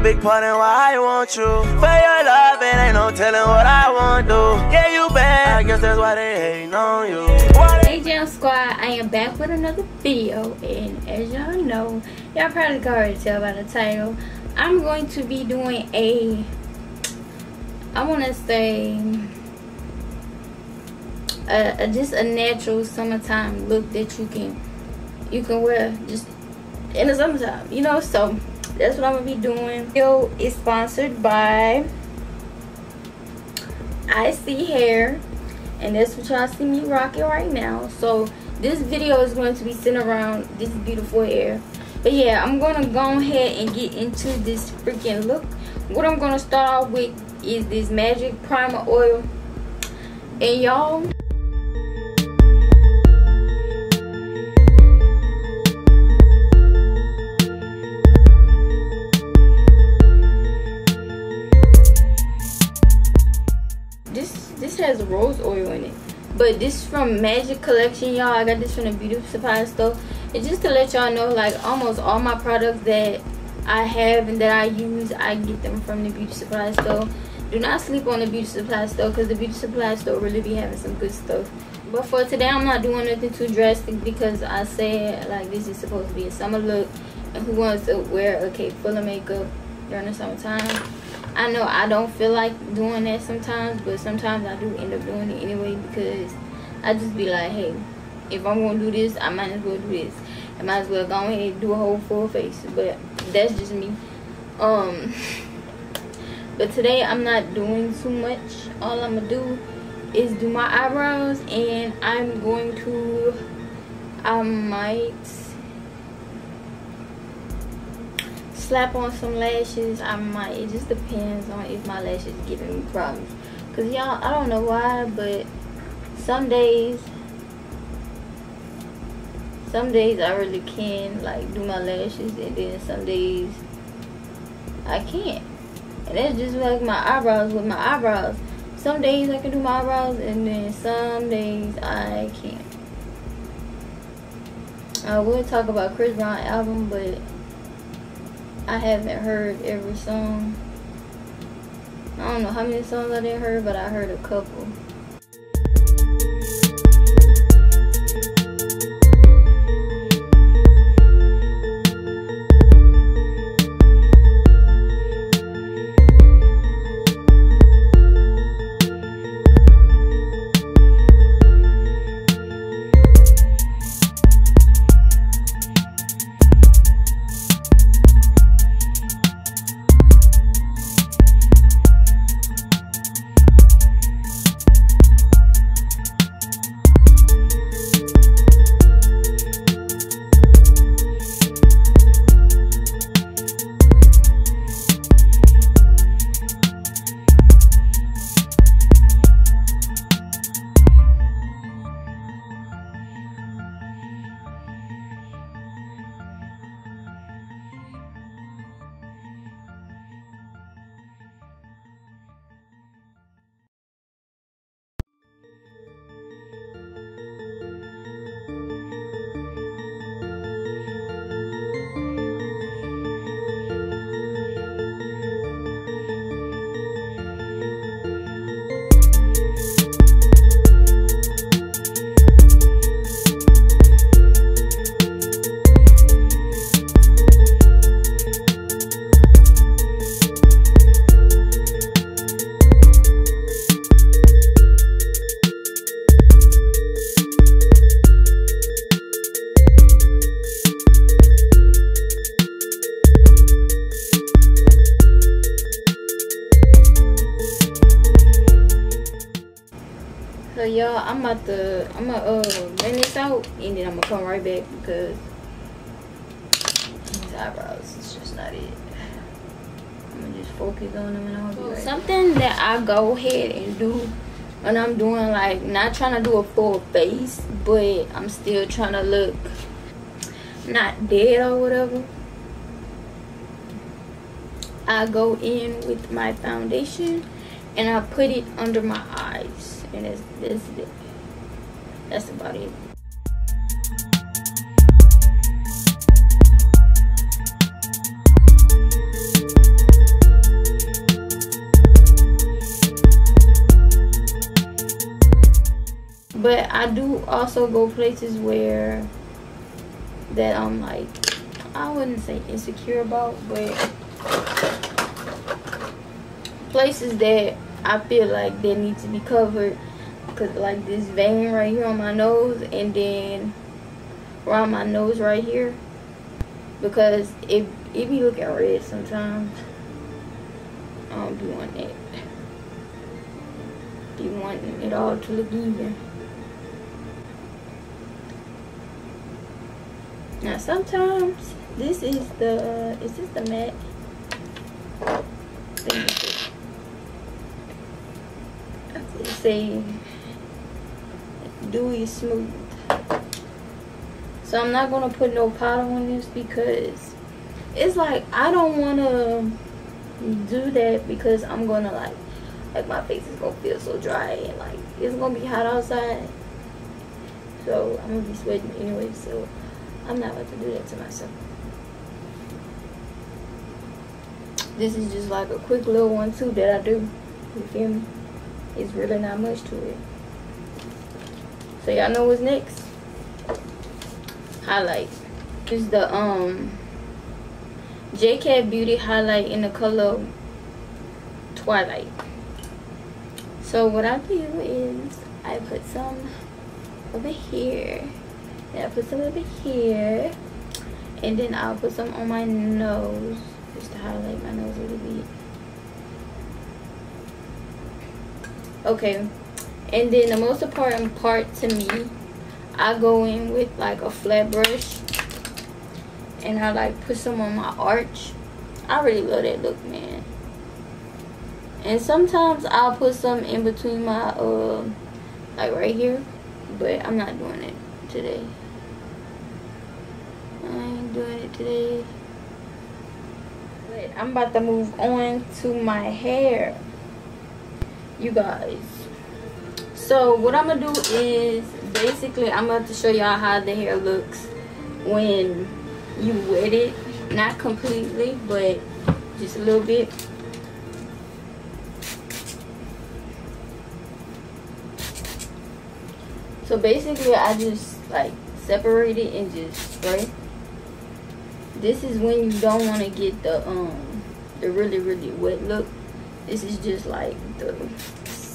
big part in why I want you. For your love, it ain't no telling what I want to do. Yeah, you bad. I guess that's why they hating on you. Hey Jam Squad, I am back with another video and as y'all know, y'all probably can already tell by the title, I'm going to be doing a, I want to say, a, a, just a natural summertime look that you can, you can wear just in the summertime, you know, so that's what I'm to be doing. Video is sponsored by ISEE Hair and that's what y'all see me rocking right now. So this video is going to be centered around this beautiful hair. But yeah i'm gonna go ahead and get into this freaking look. What i'm gonna start off with is this magic primer oil. And y'all rose oil in it. But this from magic collection y'all. I got this from the beauty supply store. And just to let y'all know like almost all my products that i have and that i use i get them from the beauty supply store. Do not sleep on the beauty supply store because the beauty supply store really be having some good stuff. But for today i'm not doing nothing too drastic because i said like this is supposed to be a summer look. And who wants to wear a cape full of makeup during the summertime I know I don't feel like doing that sometimes, but sometimes I do end up doing it anyway because I just be like, hey, if I'm gonna do this, I might as well do this. I might as well go ahead and do a whole full face. But that's just me. Um, but today I'm not doing too much. All I'm gonna do is do my eyebrows, and I'm going to, I might slap on some lashes i might it just depends on if my lashes giving me problems because y'all i don't know why but some days some days i really can like do my lashes and then some days i can't. And that's just like my eyebrows with my eyebrows. Some days i can do my eyebrows and then some days i can't. Uh, I will talk about chris brown album but I haven't heard every song. I don't know how many songs I didn't heard, but I heard a couple. I'm about to, I'm gonna uh, blend this out and then I'm gonna come right back because these eyebrows, it's just not it. I'm gonna just focus on them and I'll be right Something that I go ahead and do when I'm doing like, not trying to do a full face, but I'm still trying to look not dead or whatever. I go in with my foundation and I put it under my eyes and it's this that's about it. But I do also go places where that I'm like, I wouldn't say insecure about, but places that I feel like they need to be covered Cause like this vein right here on my nose, and then around my nose right here, because it it be looking red sometimes. I don't be wanting it. Be wanting it all to look even. Now sometimes this is the is this the matte? I say dewy smooth. So I'm not gonna put no powder on this because it's like I don't wanna do that because I'm gonna like like my face is gonna feel so dry and like it's gonna be hot outside. So I'm gonna be sweating anyway, so I'm not about to do that to myself. This is just like a quick little one too that I do. You feel me? It's really not much to it. So y'all know what's next? Highlight. This is the um JCat Beauty highlight in the color Twilight. So what I do is I put some over here then I put some over here. And then I'll put some on my nose. Just to highlight my nose a little bit. Okay. And then the most important part to me, I go in with like a flat brush. And I like put some on my arch. I really love that look, man. And sometimes I'll put some in between my, uh, like right here. But I'm not doing it today. I ain't doing it today. But I'm about to move on to my hair. You guys. So what I'm gonna do is basically I'm about to show y'all how the hair looks when you wet it. Not completely, but just a little bit. So basically I just like separate it and just spray. This is when you don't want to get the um the really really wet look. This is just like the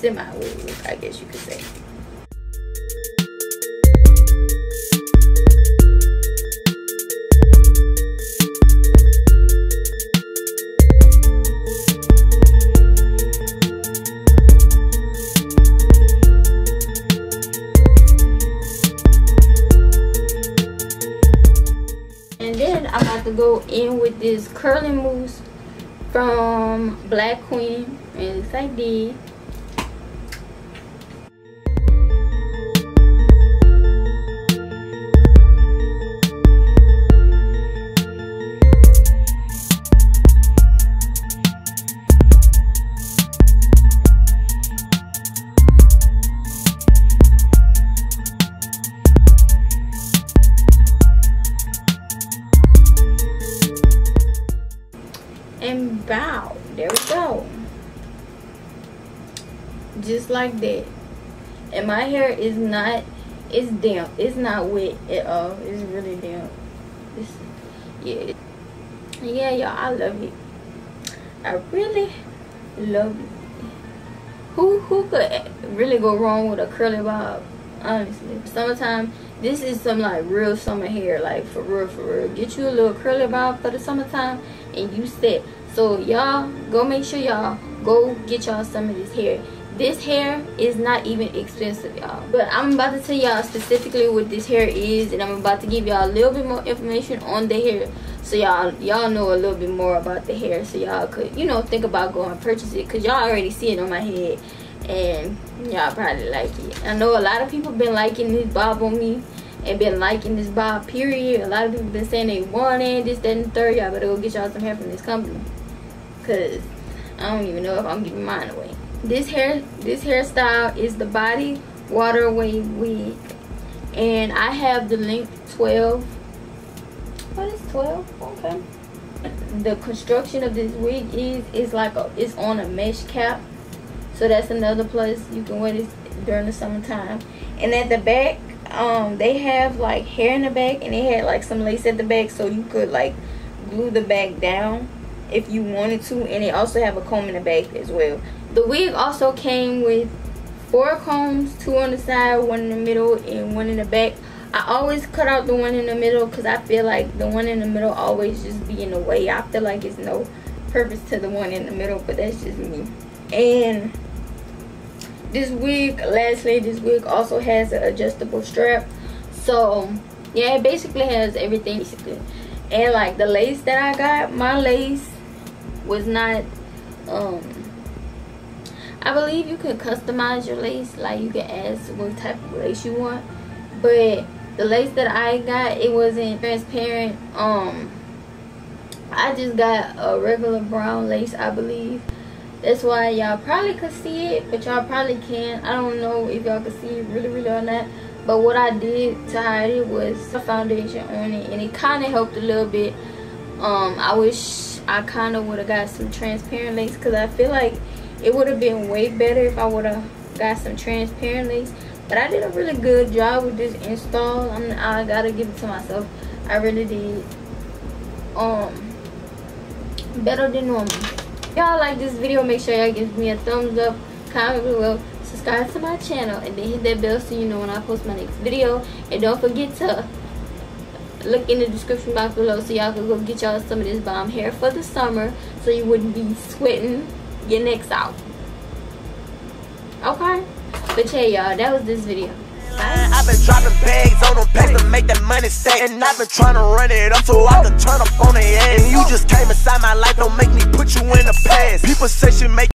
semi look, I guess you could say. And then I'm about to go in with this curling mousse from Black Queen. And it's like this. And my hair is not it's damp. It's not wet at all. It's really damp. It's, yeah. Yeah y'all i love it. I really love it. Who who could really go wrong with a curly bob? Honestly. Summertime this is some like real summer hair. Like for real for real. Get you a little curly bob for the summertime and you set. So y'all go make sure y'all go get y'all some of this hair. This hair is not even expensive y'all. But i'm about to tell y'all specifically what this hair is and i'm about to give y'all a little bit more information on the hair. So y'all y'all know a little bit more about the hair so y'all could you know think about going purchase it because y'all already see it on my head. And y'all probably like it. I know a lot of people been liking this bob on me and been liking this bob period. A lot of people been saying they want it this that and the third. Y'all better go get y'all some hair from this company. Because i don't even know if i'm giving mine away. This hair this hairstyle is the body water wig. And i have the length 12 what is 12 okay. The construction of this wig is is like a it's on a mesh cap. So that's another plus you can wear this during the summertime. And at the back, um, they have like hair in the back, and they had like some lace at the back, so you could like glue the back down if you wanted to. And they also have a comb in the back as well. The wig also came with four combs, two on the side, one in the middle, and one in the back. I always cut out the one in the middle because I feel like the one in the middle always just be in the way. I feel like it's no purpose to the one in the middle, but that's just me. And this wig, lastly, this wig also has an adjustable strap. So, yeah, it basically has everything, basically. And, like, the lace that I got, my lace was not, um, I believe you can customize your lace. Like, you can ask what type of lace you want. But the lace that I got it wasn't transparent um I just got a regular brown lace I believe that's why y'all probably could see it but y'all probably can't I don't know if y'all could see it really really or not but what I did to hide it was a foundation on it and it kind of helped a little bit um I wish I kind of would have got some transparent lace because I feel like it would have been way better if I would have got some transparent lace but I did a really good job with this install. I'm, I gotta give it to myself. I really did. Um, better than normal. Y'all like this video, make sure y'all give me a thumbs up, comment below, subscribe to my channel, and then hit that bell so you know when I post my next video. And don't forget to look in the description box below so y'all can go get y'all some of this bomb hair for the summer so you wouldn't be sweating your necks out. Okay? But yeah, y'all, that was this video. I've been dropping bags on them packs to make that money stack. And I've been trying to run it up so I can turn up on the ass. And you just came inside my life, don't make me put you in the past. People say she make